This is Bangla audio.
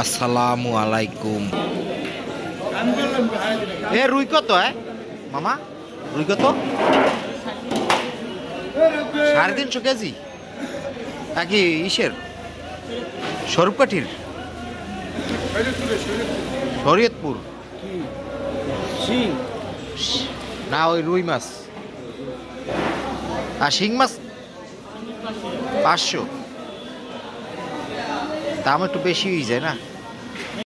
আসসালামু আলাইকুম। এ, রুই কত, এ? মামা, রুই কত? সাড়ে তিনশো কেজি? নাকি ইসের? স্বরূপকাঠির শরীয়তপুর। না, ওই রুই মাছ। আর শিং মাছ? পাঁচশো। দাম একটু বেশি হয়ে যায় না?